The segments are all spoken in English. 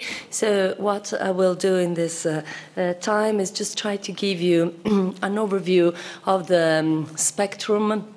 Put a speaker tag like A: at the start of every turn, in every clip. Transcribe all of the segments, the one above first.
A: So what I will do in this uh, uh, time is just try to give you an overview of the um, spectrum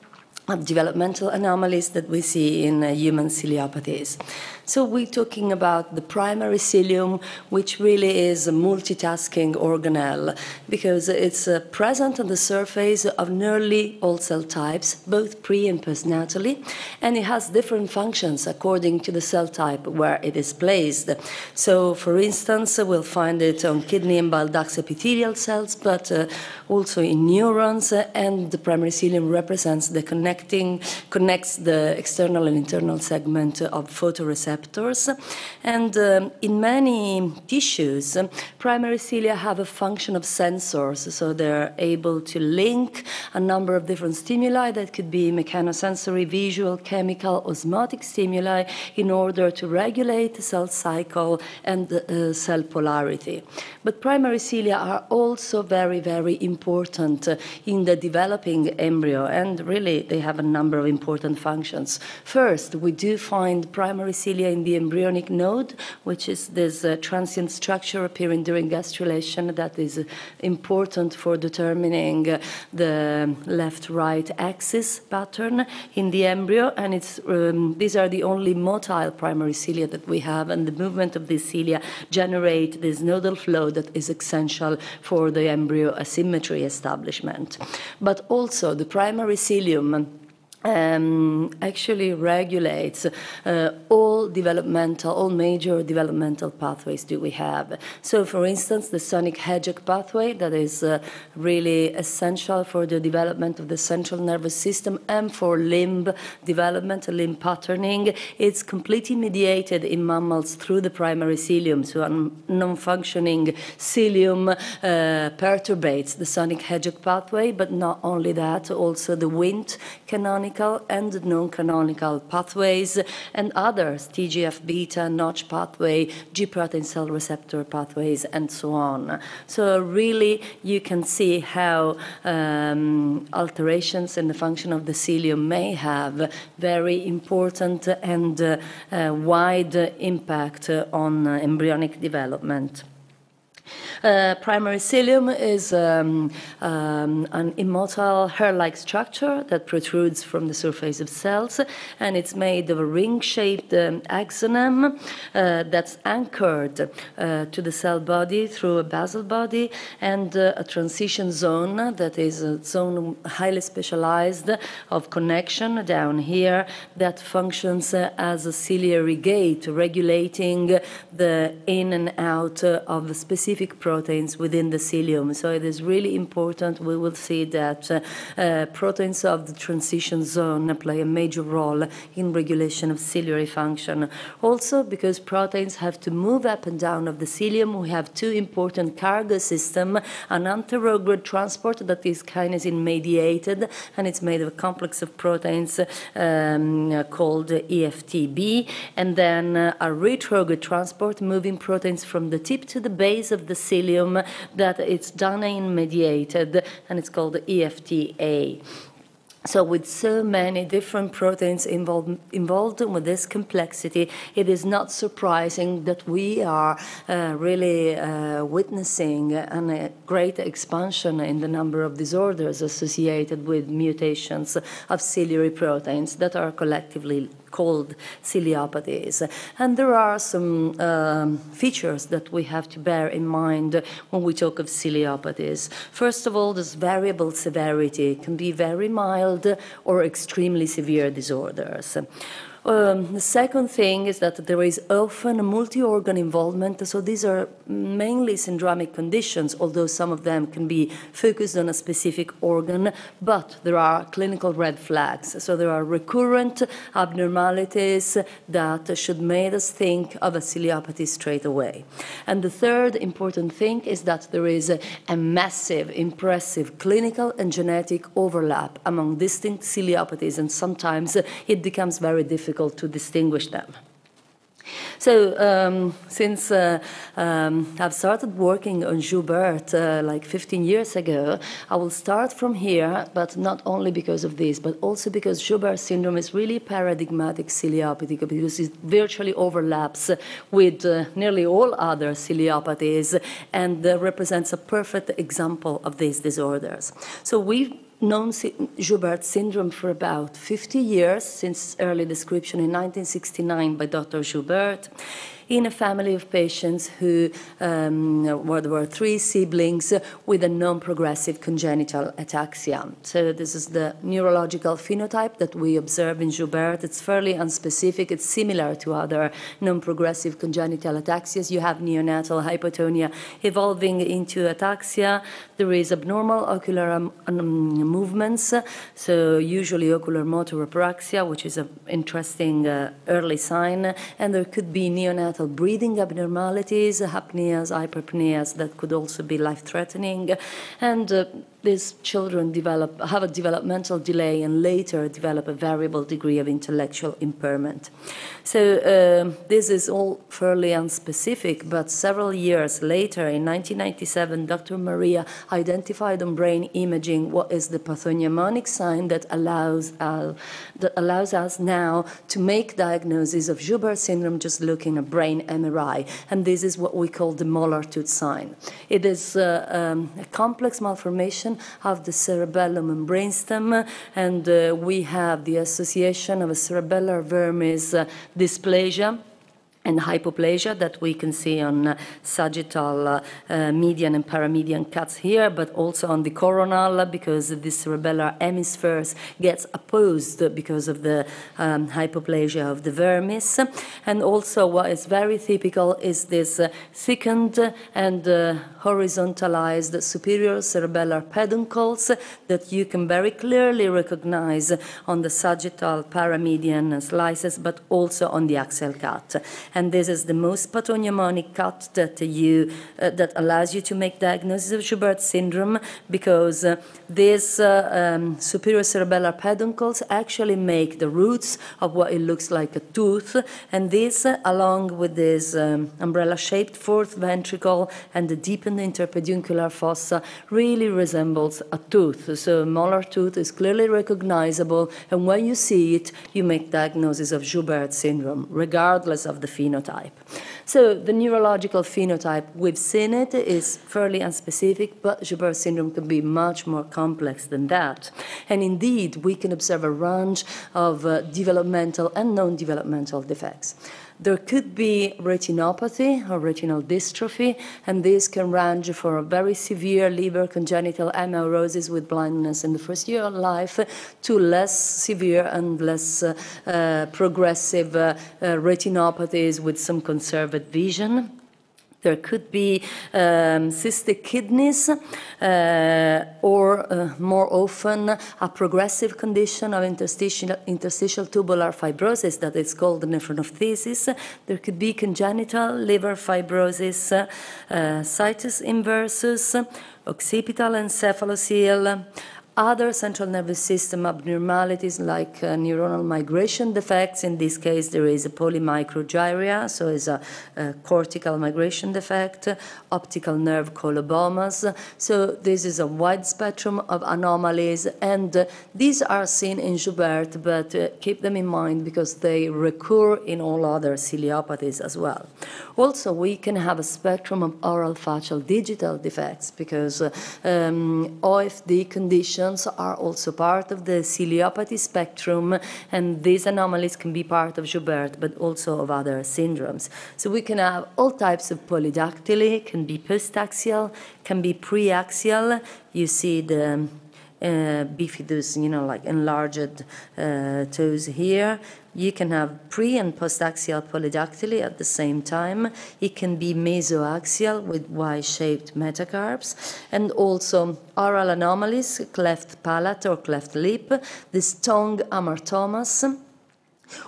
A: of developmental anomalies that we see in uh, human ciliopathies. So we're talking about the primary cilium, which really is a multitasking organelle because it's uh, present on the surface of nearly all cell types, both pre and postnatally, and it has different functions according to the cell type where it is placed. So, for instance, we'll find it on kidney and bile duct epithelial cells, but uh, also in neurons, and the primary cilium represents the connecting, connects the external and internal segment of photoreceptors receptors. And um, in many tissues, primary cilia have a function of sensors, so they're able to link a number of different stimuli that could be mechanosensory, visual, chemical, osmotic stimuli in order to regulate cell cycle and uh, cell polarity. But primary cilia are also very, very important in the developing embryo, and really they have a number of important functions. First, we do find primary cilia in the embryonic node, which is this uh, transient structure appearing during gastrulation that is uh, important for determining uh, the left-right axis pattern in the embryo. And it's, um, these are the only motile primary cilia that we have, and the movement of these cilia generate this nodal flow that is essential for the embryo asymmetry establishment. But also the primary cilium um, actually regulates uh, all developmental, all major developmental pathways do we have. So, for instance, the sonic hedgehog pathway that is uh, really essential for the development of the central nervous system and for limb development, limb patterning. It's completely mediated in mammals through the primary cilium. So, a non-functioning cilium uh, perturbates the sonic hedgehog pathway, but not only that, also the Wnt canonic canonical and non-canonical pathways and others, TGF-beta, Notch pathway, G-protein cell receptor pathways, and so on. So really, you can see how um, alterations in the function of the cilium may have very important and uh, uh, wide impact on uh, embryonic development. Uh, primary cilium is um, um, an immotile hair-like structure that protrudes from the surface of cells, and it's made of a ring-shaped um, axoneme uh, that's anchored uh, to the cell body through a basal body and uh, a transition zone that is a zone highly specialized of connection down here that functions as a ciliary gate regulating the in and out of the specific proteins within the cilium. So it is really important. We will see that uh, uh, proteins of the transition zone play a major role in regulation of ciliary function. Also, because proteins have to move up and down of the cilium, we have two important cargo systems, an anterograde transport that is kinesin mediated, and it's made of a complex of proteins um, called IFTB, and then uh, a retrograde transport moving proteins from the tip to the base of the cilium that it's dynein mediated and it's called IFTA. So, with so many different proteins involved, involved with this complexity, it is not surprising that we are uh, really uh, witnessing a great expansion in the number of disorders associated with mutations of ciliary proteins that are collectively called ciliopathies. And there are some um, features that we have to bear in mind when we talk of ciliopathies. First of all, this variable severity can be very mild or extremely severe disorders. Um, the second thing is that there is often multi-organ involvement. So these are mainly syndromic conditions, although some of them can be focused on a specific organ, but there are clinical red flags. So there are recurrent abnormalities that should make us think of a ciliopathy straight away. And the third important thing is that there is a, a massive, impressive clinical and genetic overlap among distinct ciliopathies, and sometimes it becomes very difficult difficult to distinguish them. So um, since uh, um, I've started working on Joubert uh, like 15 years ago, I will start from here, but not only because of this, but also because Joubert syndrome is really paradigmatic ciliopathy because it virtually overlaps with uh, nearly all other ciliopathies and uh, represents a perfect example of these disorders. So we known Joubert syndrome for about 50 years, since early description in 1969 by Dr. Joubert in a family of patients who um, there were three siblings with a non-progressive congenital ataxia. So this is the neurological phenotype that we observe in Joubert. It's fairly unspecific. It's similar to other non-progressive congenital ataxias. You have neonatal hypotonia evolving into ataxia. There is abnormal ocular um, um, movements, so usually ocular motor apraxia, which is an interesting uh, early sign, and there could be neonatal breathing abnormalities, apneas, hyperpneas that could also be life-threatening, and uh, these children develop, have a developmental delay and later develop a variable degree of intellectual impairment. So um, this is all fairly unspecific, but several years later, in 1997, Dr. Maria identified on brain imaging what is the pathognomonic sign that allows, uh, that allows us now to make diagnosis of Joubert syndrome just looking at brain MRI, and this is what we call the molar tooth sign. It is uh, um, a complex malformation of the cerebellum and brainstem, and uh, we have the association of a cerebellar vermis uh, dysplasia and hypoplasia that we can see on uh, sagittal uh, uh, median and paramedian cuts here, but also on the coronal because the cerebellar hemispheres gets opposed because of the um, hypoplasia of the vermis. And also what is very typical is this uh, thickened and uh, horizontalized superior cerebellar peduncles that you can very clearly recognize on the sagittal paramedian slices, but also on the axial cut and this is the most pathognomonic cut that you uh, that allows you to make diagnosis of Joubert syndrome because uh, these uh, um, superior cerebellar peduncles actually make the roots of what it looks like a tooth, and this, uh, along with this um, umbrella-shaped fourth ventricle and the deepened interpeduncular fossa, really resembles a tooth. So a molar tooth is clearly recognizable, and when you see it, you make diagnosis of Joubert syndrome, regardless of the phenotype. So the neurological phenotype, we've seen it, is fairly unspecific, but Joubert syndrome can be much more complex than that. And indeed, we can observe a range of uh, developmental and non-developmental defects. There could be retinopathy or retinal dystrophy, and this can range from a very severe Leber congenital amaurosis with blindness in the first year of life to less severe and less uh, uh, progressive uh, uh retinopathies with some conserved vision. There could be um, cystic kidneys uh, or uh, more often a progressive condition of interstitial, interstitial, tubular fibrosis that is called nephronophthisis. There could be congenital liver fibrosis, uh, situs inversus, occipital encephalocele, other central nervous system abnormalities like uh, neuronal migration defects. In this case, there is a polymicrogyria, so it's a, a cortical migration defect, optical nerve colobomas. So this is a wide spectrum of anomalies, and uh, these are seen in Joubert, but uh, keep them in mind because they recur in all other ciliopathies as well. Also, we can have a spectrum of oral facial digital defects because um, OFD conditions are also part of the ciliopathy spectrum, and these anomalies can be part of Joubert, but also of other syndromes. So we can have all types of polydactyly, can be postaxial, can be preaxial. You see the uh, bifidus, you know, like enlarged uh, toes here. You can have pre and post-axial polydactyly at the same time. It can be mesoaxial with Y-shaped metacarps, and also oral anomalies, cleft palate or cleft lip, this tongue hamartomas,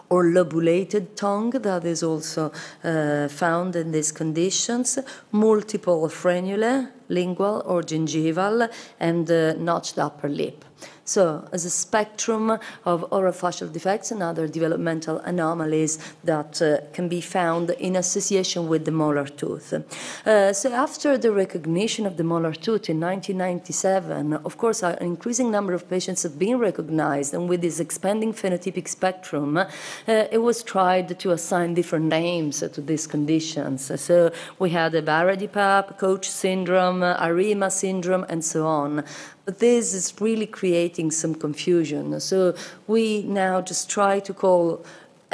A: or lobulated tongue that is also uh, found in these conditions, multiple frenulae, lingual or gingival, and uh, notched upper lip. So, as a spectrum of orofacial defects and other developmental anomalies that uh, can be found in association with the molar tooth. Uh, so, after the recognition of the molar tooth in 1997, of course, an increasing number of patients have been recognized, and with this expanding phenotypic spectrum, uh, it was tried to assign different names to these conditions. So, we had a Varadi-Papp, Coach syndrome, Arima syndrome, and so on. But this is really creating some confusion. So we now just try to call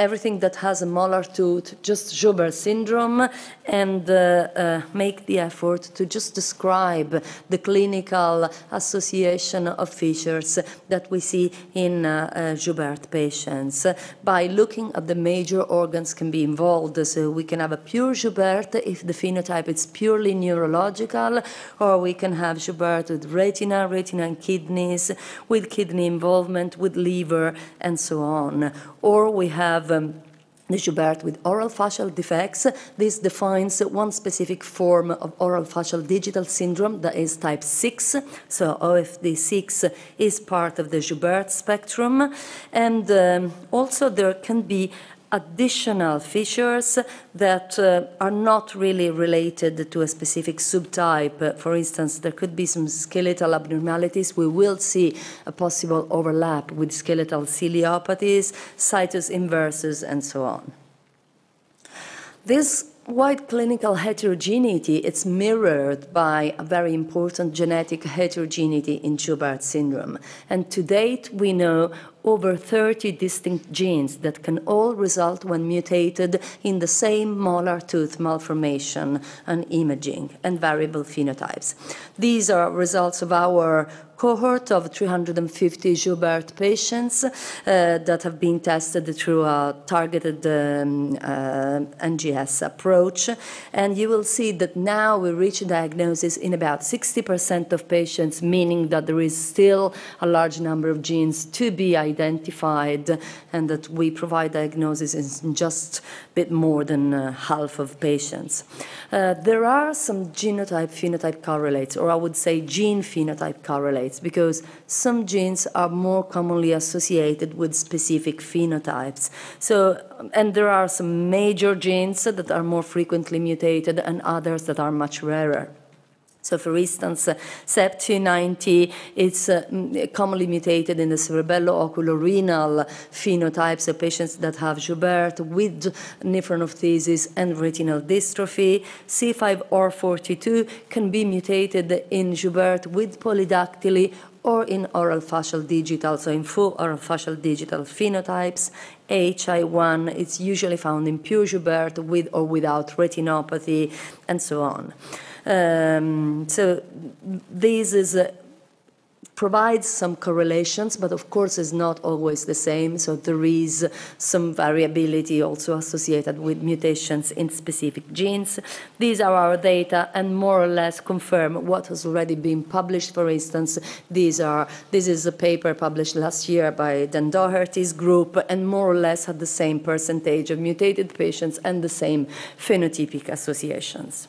A: everything that has a molar tooth, just Joubert syndrome, and uh, uh, make the effort to just describe the clinical association of features that we see in uh, uh Joubert patients by looking at the major organs can be involved. So we can have a pure Joubert if the phenotype is purely neurological, or we can have Joubert with retina, retina and kidneys, with kidney involvement, with liver, and so on. Or we have um, the Joubert with oral facial defects. This defines one specific form of oral facial digital syndrome that is type 6. So OFD6 is part of the Joubert spectrum. And um, also there can be additional features that uh, are not really related to a specific subtype. For instance, there could be some skeletal abnormalities. We will see a possible overlap with skeletal ciliopathies, situs inversus, and so on. This wide clinical heterogeneity is mirrored by a very important genetic heterogeneity in Joubert syndrome. And to date, we know over 30 distinct genes that can all result when mutated in the same molar tooth malformation and imaging and variable phenotypes. These are results of our cohort of 350 Joubert patients uh, that have been tested through a targeted um, uh, NGS approach. And you will see that now we reach diagnosis in about 60% of patients, meaning that there is still a large number of genes to be identified and that we provide diagnosis in just a bit more than uh, half of patients. Uh, there are some genotype phenotype correlates, or I would say gene phenotype correlates, because some genes are more commonly associated with specific phenotypes. So, and there are some major genes that are more frequently mutated and others that are much rarer. So, for instance, uh, CEP290 is uh, commonly mutated in the cerebello-oculorenal phenotypes of patients that have Joubert with nephronophthisis and retinal dystrophy. C5orf42 can be mutated in Joubert with polydactyly or in oral facial digital, so in full oral facial digital phenotypes. AHI1 is usually found in pure Joubert with or without retinopathy, and so on. Um, so this is provides some correlations, but of course is not always the same. So there is some variability also associated with mutations in specific genes. These are our data and more or less confirm what has already been published. For instance, these are this is a paper published last year by Dan Doherty's group and more or less had the same percentage of mutated patients and the same phenotypic associations.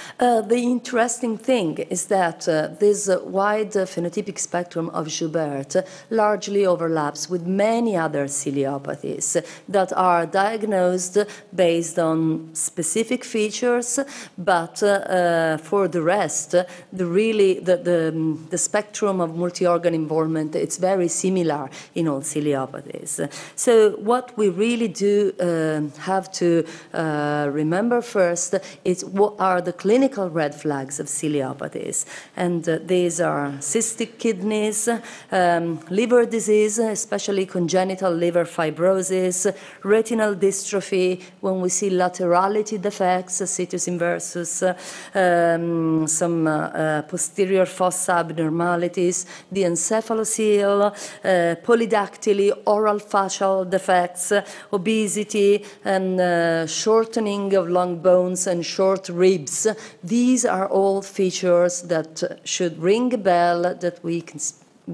A: Uh, the interesting thing is that uh, this uh, wide phenotypic spectrum of Joubert largely overlaps with many other ciliopathies that are diagnosed based on specific features, but uh, uh, for the rest, the really the, the, the spectrum of multi-organ involvement it's very similar in all ciliopathies. So what we really do have to remember first is what are the clinical clinical red flags of ciliopathies. And uh, these are cystic kidneys, um, liver disease, especially congenital liver fibrosis, retinal dystrophy, when we see laterality defects, situs inversus, um, some uh, uh, posterior fossa abnormalities, the encephalocele, uh, polydactyly, oral facial defects, obesity, and uh, shortening of long bones and short ribs these are all features that should ring a bell that we can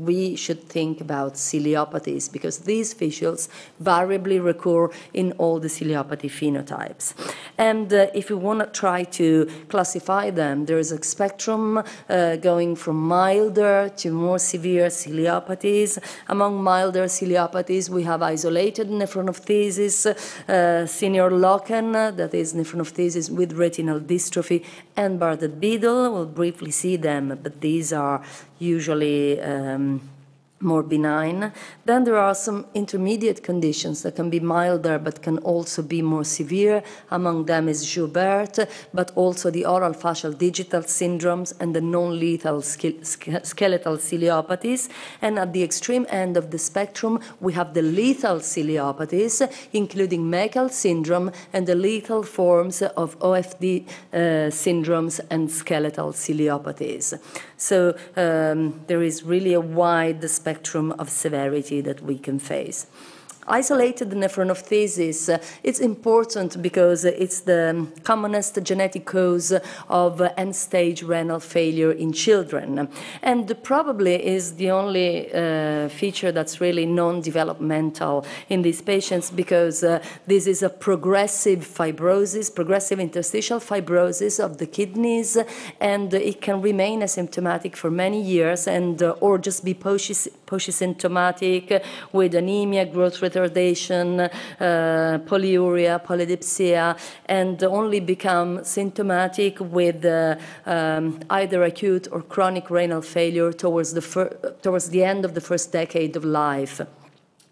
A: we should think about ciliopathies because these fistulas variably recur in all the ciliopathy phenotypes. And uh, if you want to try to classify them, there is a spectrum uh, going from milder to more severe ciliopathies. Among milder ciliopathies, we have isolated nephronophthisis, uh, Senior-Loken, that is nephronophthisis with retinal dystrophy, and Bardet-Biedl. We'll briefly see them, but these are usually um, more benign. Then there are some intermediate conditions that can be milder but can also be more severe. Among them is Joubert, but also the oral facial digital syndromes and the non-lethal skeletal ciliopathies. And at the extreme end of the spectrum, we have the lethal ciliopathies, including Meckel syndrome and the lethal forms of OFD uh, syndromes and skeletal ciliopathies. So um, there is really a wide spectrum of severity that we can face. Isolated nephronophthisis, uh, it's important because it's the commonest genetic cause of end-stage renal failure in children. And probably is the only uh, feature that's really non-developmental in these patients because uh, this is a progressive fibrosis, progressive interstitial fibrosis of the kidneys, and it can remain asymptomatic for many years and or just be polysymptomatic with anemia, growth retardation, uh, polyuria, polydipsia, and only become symptomatic with uh, um, either acute or chronic renal failure towards the, towards the end of the first decade of life.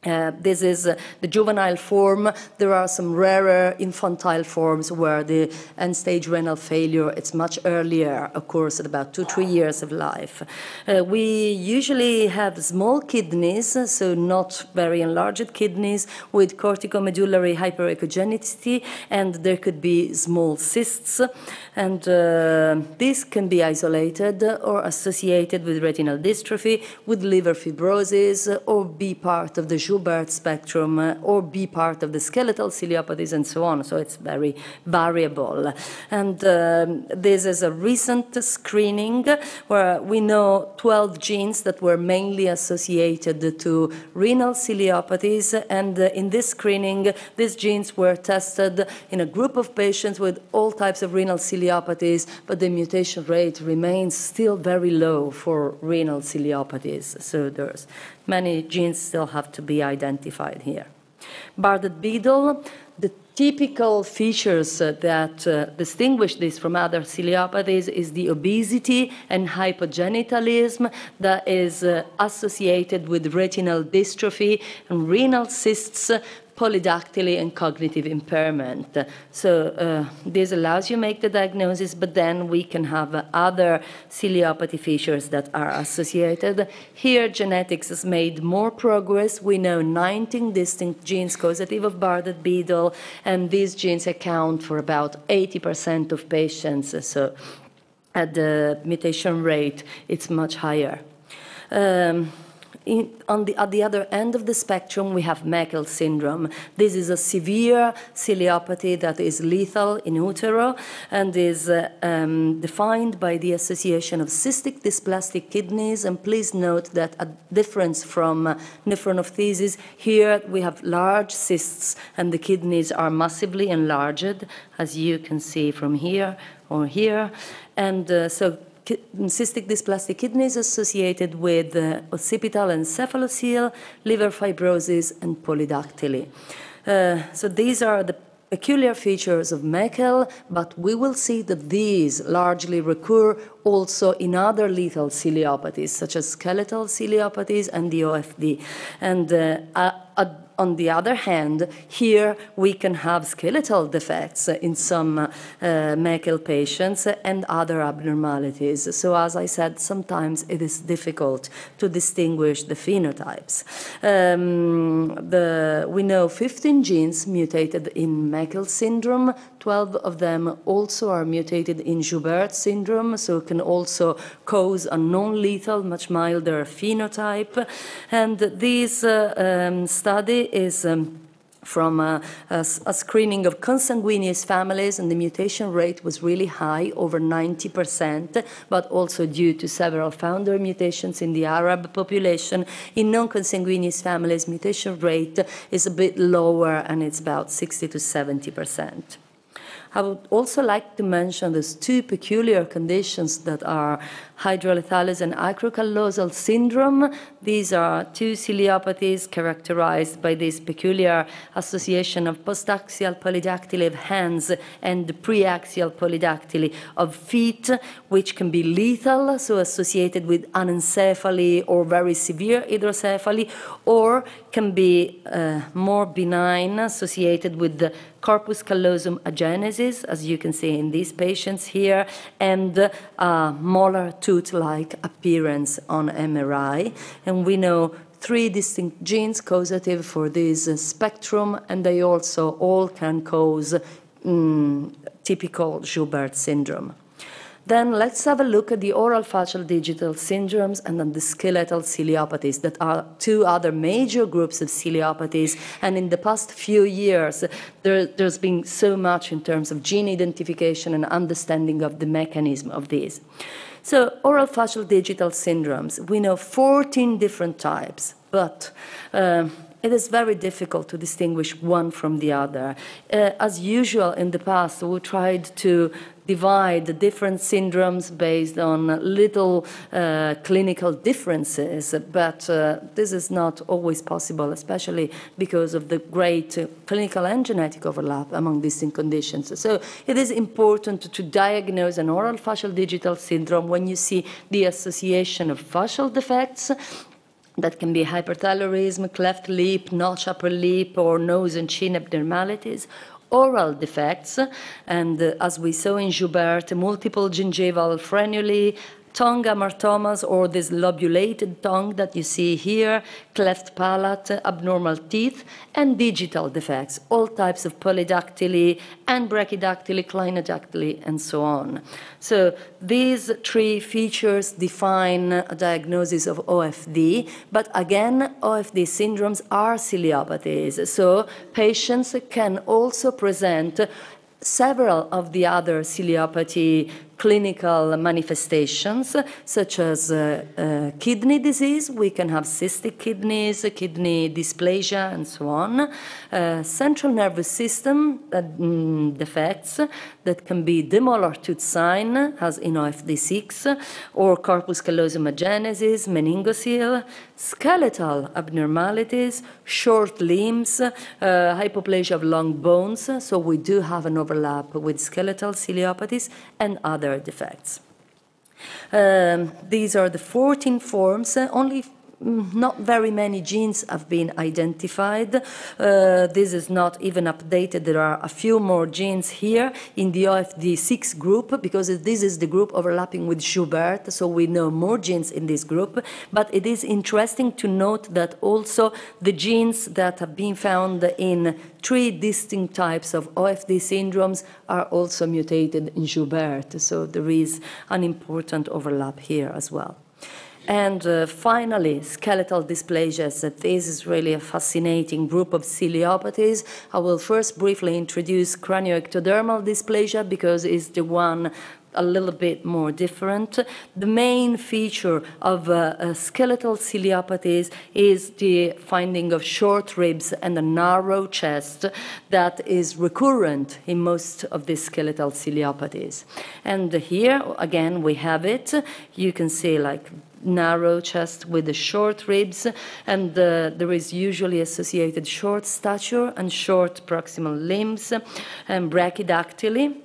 A: Uh, this is uh, the juvenile form. There are some rarer infantile forms where the end-stage renal failure it's much earlier, occurs at about two, three years of life. Uh, we usually have small kidneys, so not very enlarged kidneys with corticomedullary hyperechogenicity, and there could be small cysts. And uh, this can be isolated or associated with retinal dystrophy, with liver fibrosis, or be part of the Joubert spectrum, uh, or be part of the skeletal ciliopathies, and so on. So it's very variable. And um, this is a recent screening where we know 12 genes that were mainly associated to renal ciliopathies. And uh, in this screening, these genes were tested in a group of patients with all types of renal ciliopathies, but the mutation rate remains still very low for renal ciliopathies. So there's many genes still have to be identified here. Bardet-Biedl, the typical features uh, that uh, distinguish this from other ciliopathies is the obesity and hypogenitalism that is uh, associated with retinal dystrophy and renal cysts polydactyly and cognitive impairment. So uh, this allows you make the diagnosis, but then we can have other ciliopathy features that are associated. Here, genetics has made more progress. We know 19 distinct genes causative of Bardet-Biedl, and these genes account for about 80% of patients. So at the mutation rate, it's much higher. Um, in, on the, at the other end of the spectrum, we have Meckel syndrome. This is a severe ciliopathy that is lethal in utero and is uh, um, defined by the association of cystic dysplastic kidneys. And please note that a difference from uh, nephronophthisis, here we have large cysts and the kidneys are massively enlarged, as you can see from here or here. And uh, so cystic dysplastic kidneys associated with uh, occipital encephalocele, liver fibrosis, and polydactyly. Uh, so these are the peculiar features of Meckel, but we will see that these largely recur also in other lethal ciliopathies, such as skeletal ciliopathies and the OFD. And uh, on the other hand, here we can have skeletal defects in some uh, Meckel patients and other abnormalities. So as I said, sometimes it is difficult to distinguish the phenotypes. Um, the, we know 15 genes mutated in Meckel syndrome, 12 of them also are mutated in Joubert syndrome, so it can also cause a non-lethal, much milder phenotype. And this uh, um, study is um, from a, a, a, screening of consanguineous families, and the mutation rate was really high, over 90%, but also due to several founder mutations in the Arab population. In non consanguineous families, mutation rate is a bit lower, and it's about 60 to 70%. I would also like to mention these two peculiar conditions that are hydrolethalus and acrocallosal syndrome. These are two ciliopathies characterized by this peculiar association of postaxial polydactyly of hands and preaxial polydactyly of feet, which can be lethal, so associated with anencephaly or very severe hydrocephaly, or can be uh, more benign, associated with the corpus callosum agenesis, as you can see in these patients here, and uh, molar tooth-like appearance on MRI. And we know three distinct genes causative for this spectrum, and they also all can cause um, typical Joubert syndrome. Then let's have a look at the oral facial digital syndromes and then the skeletal ciliopathies that are two other major groups of ciliopathies. And in the past few years, there, has been so much in terms of gene identification and understanding of the mechanism of these. So oral facial digital syndromes, we know 14 different types, but uh, it is very difficult to distinguish one from the other. Uh, as usual in the past, we tried to divide the different syndromes based on little uh, clinical differences, but uh, this is not always possible, especially because of the great uh, clinical and genetic overlap among distinct conditions. So it is important to diagnose an oral facial digital syndrome when you see the association of facial defects that can be hypertelorism, cleft lip, notch upper lip, or nose and chin abnormalities, oral defects, and uh, as we saw in Joubert, multiple gingival frenulae, tongue hamartomas or this lobulated tongue that you see here, cleft palate, abnormal teeth, and digital defects, all types of polydactyly and brachydactyly, clinodactyly, and so on. So these three features define a diagnosis of OFD, but again, OFD syndromes are ciliopathies. So patients can also present several of the other ciliopathy clinical manifestations, such as uh, uh, kidney disease. We can have cystic kidneys, kidney dysplasia, and so on. Uh, central nervous system mm, defects that can be demolar tooth sign, as in OFD6, or corpus callosum agenesis, meningocele, skeletal abnormalities, short limbs, uh, hypoplasia of long bones. So we do have an overlap with skeletal ciliopathies and other other defects. Um, these are the 14 forms, uh, only not very many genes have been identified. Uh, this is not even updated. There are a few more genes here in the OFD6 group because this is the group overlapping with Joubert, so we know more genes in this group. But it is interesting to note that also the genes that have been found in three distinct types of OFD syndromes are also mutated in Joubert, so there is an important overlap here as well. And uh, finally, skeletal dysplasias. This is really a fascinating group of ciliopathies. I will first briefly introduce cranioectodermal dysplasia because it's the one a little bit more different. The main feature of uh, uh, skeletal ciliopathies is the finding of short ribs and a narrow chest that is recurrent in most of these skeletal ciliopathies. And here, again, we have it. You can see like narrow chest with the short ribs, and uh, there is usually associated short stature and short proximal limbs and brachydactyly.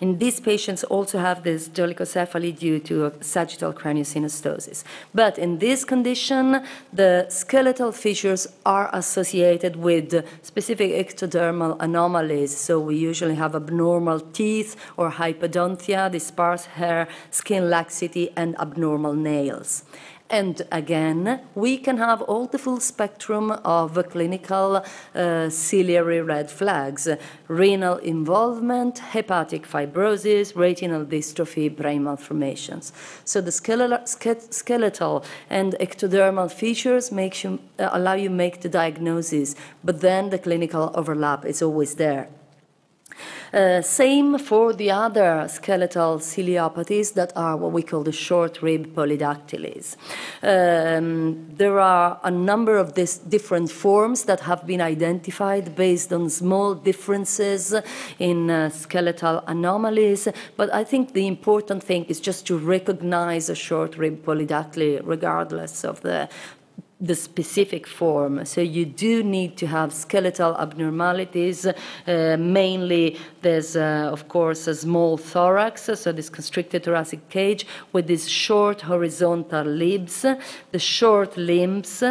A: And these patients also have this dolichocephaly due to sagittal craniosynostosis. But in this condition, the skeletal features are associated with specific ectodermal anomalies. So we usually have abnormal teeth or hypodontia, the sparse hair, skin laxity, and abnormal nails. And again, we can have all the full spectrum of clinical uh, ciliary red flags, renal involvement, hepatic fibrosis, retinal dystrophy, brain malformations. So the skeletal and ectodermal features you, uh, allow you make the diagnosis, but then the clinical overlap is always there. Uh, same for the other skeletal ciliopathies that are what we call the short rib polydactylies. Um, there are a number of these different forms that have been identified based on small differences in uh, skeletal anomalies, but I think the important thing is just to recognize a short rib polydactyly regardless of the the specific form. So you do need to have skeletal abnormalities. Uh, mainly, there's, uh, of course, a small thorax, so this constricted thoracic cage with these short horizontal limbs, the short limbs,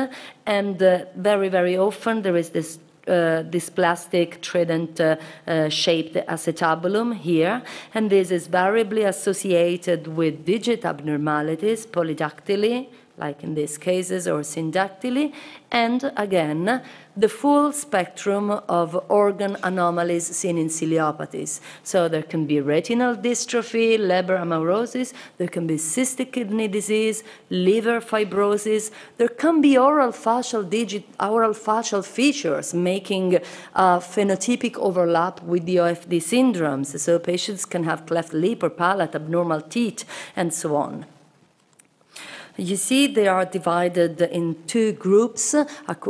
A: and uh, very, very often there is this uh, this plastic trident uh, uh, shaped acetabulum here, and this is variably associated with digit abnormalities, polydactyly, like in these cases, or syndactyly, and again, the full spectrum of organ anomalies seen in ciliopathies. So there can be retinal dystrophy, Leber amaurosis, there can be cystic kidney disease, liver fibrosis, there can be oral facial, digit, oral features making a phenotypic overlap with the OFD syndromes. So patients can have cleft lip or palate, abnormal teeth, and so on. You see, they are divided in two groups,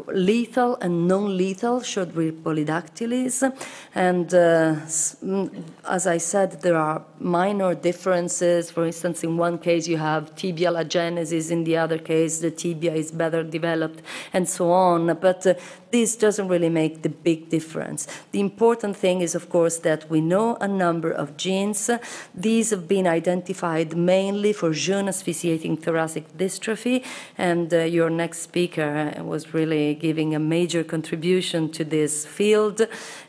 A: lethal and non-lethal short rib polydactylies. And uh, mm, as I said, there are minor differences. For instance, in one case you have tibial agenesis, in the other case the tibia is better developed, and so on. But uh, this doesn't really make the big difference. The important thing is, of course, that we know a number of genes. These have been identified mainly for Jeune asphyxiating thoracic dystrophy, and uh, your next speaker was really giving a major contribution to this field.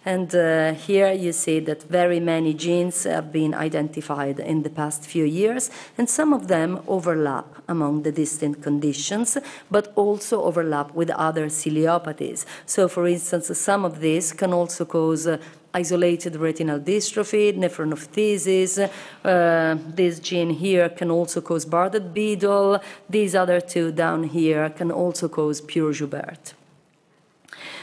A: And uh, here you see that very many genes have been identified in the past few years, and some of them overlap among the distinct conditions, but also overlap with other ciliopathies. So, for instance, some of these can also cause uh, isolated retinal dystrophy, nephronophthisis. Uh, this gene here can also cause Bardet-Biedl. These other two down here can also cause pure Joubert.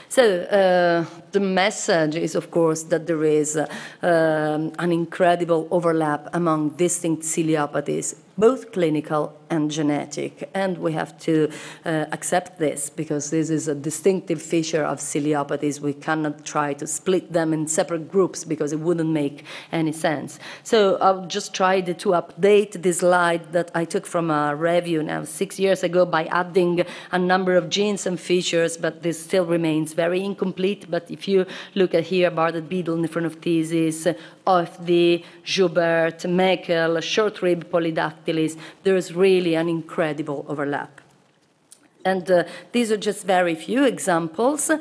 A: So uh, the message is, of course, that there is uh, um, an incredible overlap among distinct ciliopathies, both clinical and genetic. And we have to uh, accept this because this is a distinctive feature of ciliopathies. We cannot try to split them in separate groups because it wouldn't make any sense. So I've just tried to update this slide that I took from a review now six years ago by adding a number of genes and features, but this still remains very incomplete. But if you look at here, Bardet-Biedl nephronophthisis, OFD, Joubert, Meckel, short rib polydactylies, there is really an incredible overlap. And uh, these are just very few examples. Uh,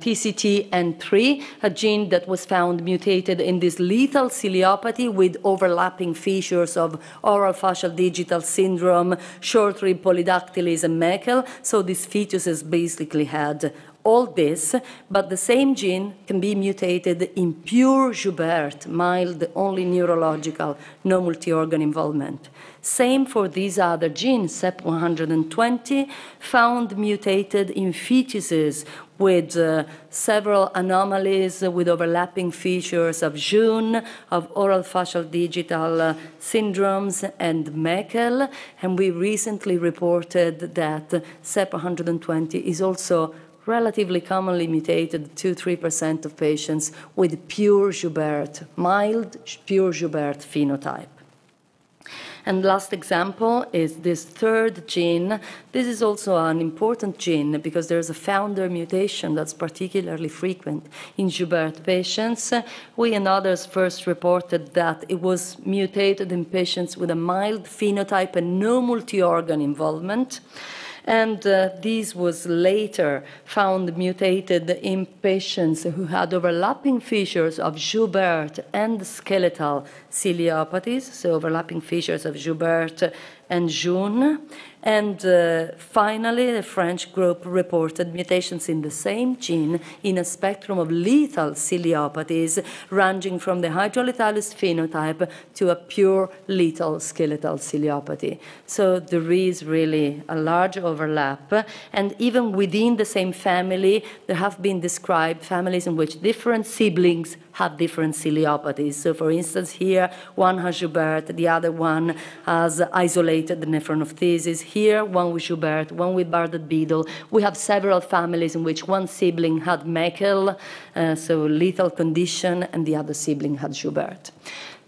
A: TCTN3, a gene that was found mutated in this lethal ciliopathy with overlapping features of oral facial digital syndrome, short rib polydactylies, and Meckel. So these fetuses basically had all this, but the same gene can be mutated in pure Joubert, mild, only neurological, no multi-organ involvement. Same for these other genes, CEP120, found mutated in fetuses with uh, several anomalies with overlapping features of Jeune, of oral facial digital uh, syndromes, and Meckel. And we recently reported that CEP120 is also relatively commonly mutated 2-3% of patients with pure Joubert, mild pure Joubert phenotype. And last example is this third gene. This is also an important gene because there's a founder mutation that's particularly frequent in Joubert patients. We and others first reported that it was mutated in patients with a mild phenotype and no multi-organ involvement and uh, this was later found mutated in patients who had overlapping features of Joubert and skeletal ciliopathies, so overlapping features of Joubert and Jeune. And uh, finally, the French group reported mutations in the same gene in a spectrum of lethal ciliopathies, ranging from the hydrolethalus phenotype to a pure lethal skeletal ciliopathy. So there is really a large overlap. And even within the same family, there have been described families in which different siblings have different ciliopathies. So for instance, here one has Joubert, the other one has isolated nephronophthisis. Here, one with Joubert, one with Bardet Biedl. We have several families in which one sibling had Meckel, uh, so lethal condition, and the other sibling had Joubert.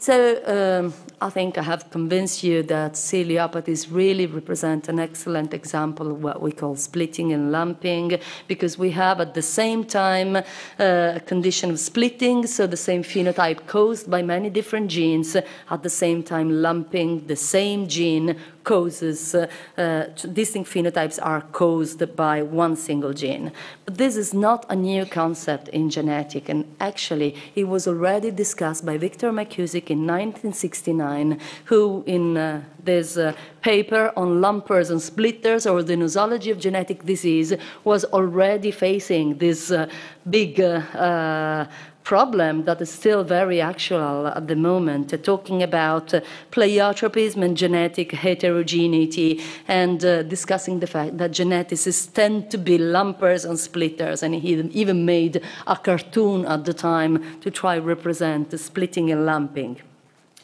A: So um, I think I have convinced you that ciliopathies really represent an excellent example of what we call splitting and lumping, because we have at the same time uh, a condition of splitting, so the same phenotype caused by many different genes, at the same time lumping the same gene causes, uh, uh, distinct phenotypes are caused by one single gene. But this is not a new concept in genetic, and actually it was already discussed by Victor McKusick in 1969, who in uh, this uh, paper on lumpers and splitters or the nosology of genetic disease was already facing this uh, big uh, problem that is still very actual at the moment, uh, talking about uh, pleiotropism and genetic heterogeneity, and uh, discussing the fact that geneticists tend to be lumpers and splitters, and he even made a cartoon at the time to try represent the splitting and lumping.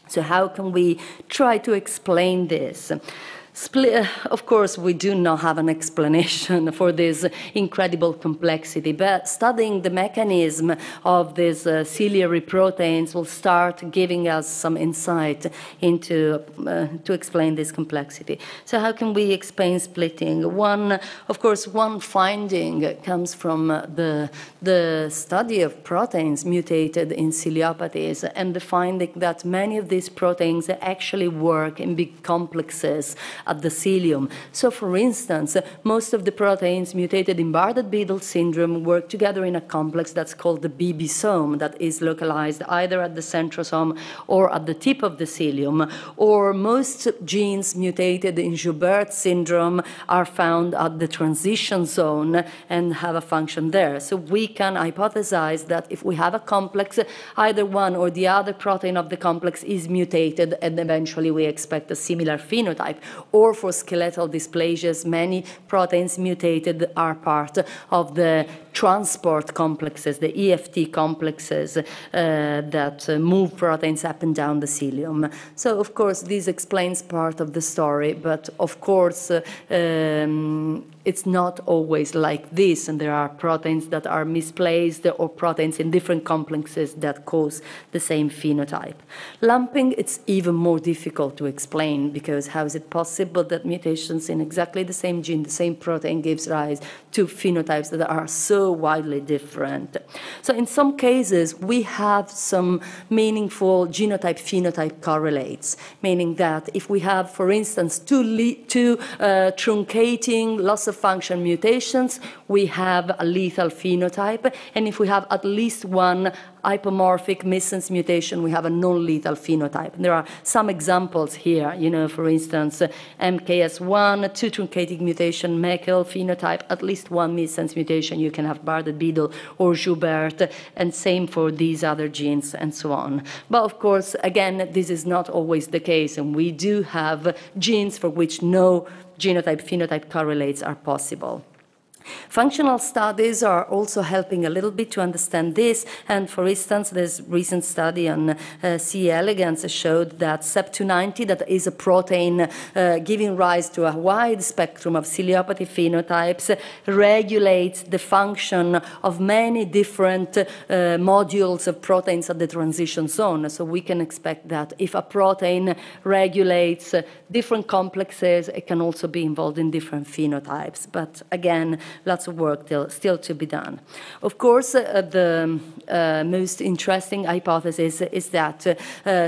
A: So how can we try to explain this? Uh, of course, we do not have an explanation for this incredible complexity, but studying the mechanism of these uh, ciliary proteins will start giving us some insight into uh, to explain this complexity. So, how can we explain splitting? One, of course, one finding comes from the the study of proteins mutated in ciliopathies, and the finding that many of these proteins actually work in big complexes at the cilium. So, for instance, most of the proteins mutated in Bardet-Biedl syndrome work together in a complex that's called the BBSome that is localized either at the centrosome or at the tip of the cilium. Or most genes mutated in Joubert syndrome are found at the transition zone and have a function there. So we can hypothesize that if we have a complex, either one or the other protein of the complex is mutated and eventually we expect a similar phenotype or for skeletal dysplasias, many proteins mutated are part of the transport complexes, the IFT complexes uh, that uh, move proteins up and down the cilium. So, of course, this explains part of the story, but of course, uh, um, it's not always like this, and there are proteins that are misplaced or proteins in different complexes that cause the same phenotype. Lumping, it's even more difficult to explain because how is it possible that mutations in exactly the same gene, the same protein, gives rise to phenotypes that are so widely different? So in some cases, we have some meaningful genotype-phenotype correlates, meaning that if we have, for instance, two, two uh, truncating loss of function mutations, we have a lethal phenotype. And if we have at least one hypomorphic missense mutation, we have a non-lethal phenotype. And there are some examples here, you know, for instance, MKS1, two truncating mutation, Meckel phenotype, at least one missense mutation, you can have Bardet Biedl or Joubert, and same for these other genes and so on. But of course, again, this is not always the case, and we do have genes for which no genotype phenotype correlates are possible. Functional studies are also helping a little bit to understand this. And for instance, this recent study on uh, C. elegans showed that CEP290, that is a protein uh, giving rise to a wide spectrum of ciliopathy phenotypes, regulates the function of many different uh, modules of proteins at the transition zone. So we can expect that if a protein regulates different complexes, it can also be involved in different phenotypes. But again, lots of work till, still to be done. Of course, uh, the uh, most interesting hypothesis is that uh,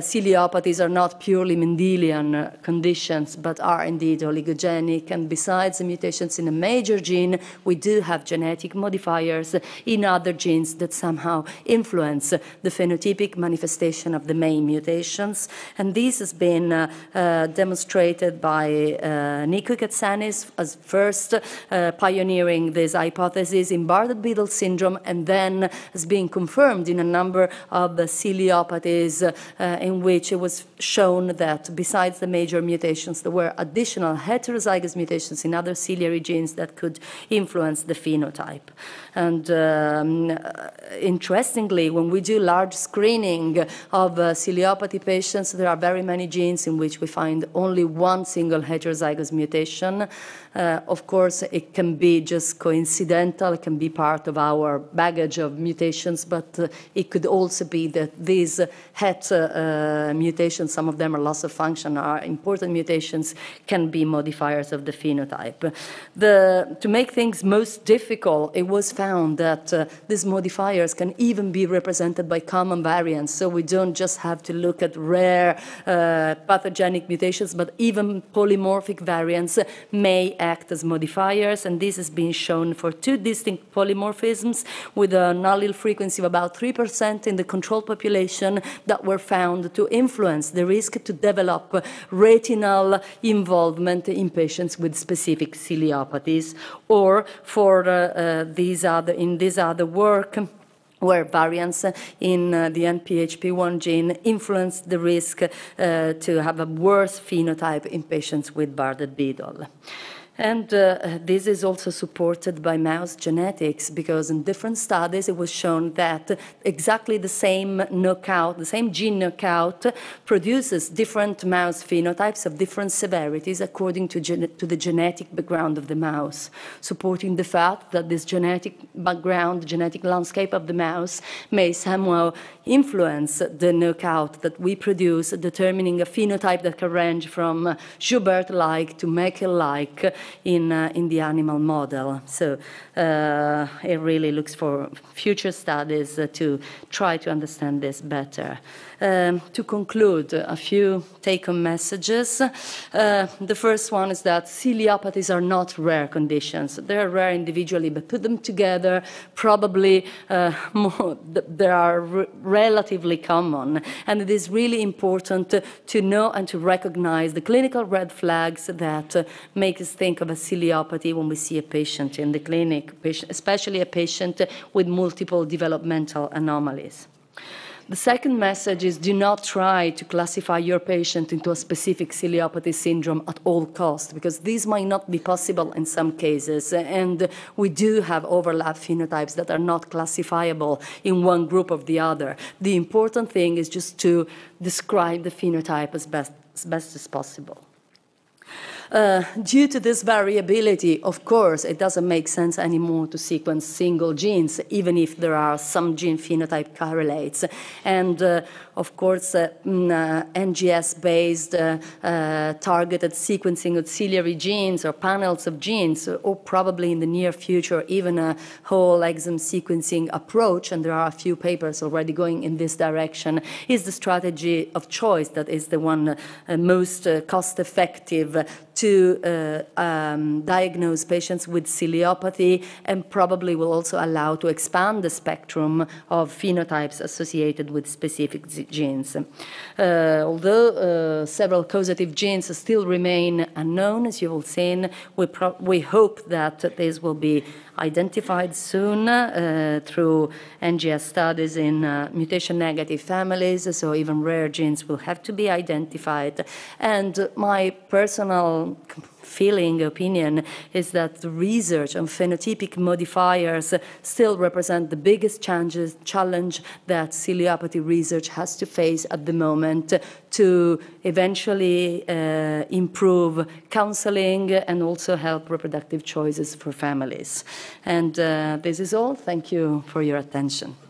A: ciliopathies are not purely Mendelian conditions, but are indeed oligogenic. And besides the mutations in a major gene, we do have genetic modifiers in other genes that somehow influence the phenotypic manifestation of the main mutations. And this has been uh, uh, demonstrated by uh, Nico Katsanis as first uh, this hypothesis in Bardet-Biedl syndrome and then has been confirmed in a number of the ciliopathies uh, in which it was shown that besides the major mutations, there were additional heterozygous mutations in other ciliary genes that could influence the phenotype. And um, interestingly, when we do large screening of uh, ciliopathy patients, there are very many genes in which we find only one single heterozygous mutation. Uh, of course, it can be just coincidental, it can be part of our baggage of mutations, but uh, it could also be that these het uh, mutations, some of them are loss of function, are important mutations, can be modifiers of the phenotype. The, to make things most difficult, it was found that uh, these modifiers can even be represented by common variants, so we don't just have to look at rare uh, pathogenic mutations, but even polymorphic variants may act as modifiers, and this has been shown for two distinct polymorphisms with an allele frequency of about 3% in the control population that were found to influence the risk to develop retinal involvement in patients with specific ciliopathies, or for uh, uh, these other, in this other work, where variants in uh, the NPHP1 gene influence the risk uh, to have a worse phenotype in patients with Bardet-Biedl. And uh, this is also supported by mouse genetics because in different studies it was shown that exactly the same knockout, the same gene knockout, produces different mouse phenotypes of different severities according to, to the genetic background of the mouse, supporting the fact that this genetic background, the genetic landscape of the mouse may somehow influence the knockout that we produce, determining a phenotype that can range from Joubert-like to Meckel-like in, uh, in the animal model. So uh, it really looks for future studies uh, to try to understand this better. Um, to conclude, a few take-home messages. The first one is that ciliopathies are not rare conditions. They're rare individually, but put them together, probably uh, more, they are relatively common. And it is really important to know and to recognize the clinical red flags that uh, make us think of a ciliopathy when we see a patient in the clinic, especially a patient with multiple developmental anomalies. The second message is do not try to classify your patient into a specific ciliopathy syndrome at all costs, because this might not be possible in some cases. And we do have overlap phenotypes that are not classifiable in one group or the other. The important thing is just to describe the phenotype as best as, best as possible. Uh, due to this variability, of course, it doesn't make sense anymore to sequence single genes, even if there are some gene phenotype correlates. And uh, of course, uh, mm, uh NGS-based uh, targeted sequencing of ciliary genes or panels of genes, or probably in the near future, even a whole exome sequencing approach, and there are a few papers already going in this direction, is the strategy of choice that is the one most cost-effective to uh, um, diagnose patients with ciliopathy and probably will also allow to expand the spectrum of phenotypes associated with specific genes. Uh, although uh, several causative genes still remain unknown, as you will see, we, we hope that this will be identified soon uh, through NGS studies in uh, mutation negative families, so even rare genes will have to be identified. And my personal feeling, opinion, is that the research on phenotypic modifiers still represent the biggest challenge that ciliopathy research has to face at the moment to eventually uh, improve counseling and also help reproductive choices for families. And uh, this is all. Thank you for your attention.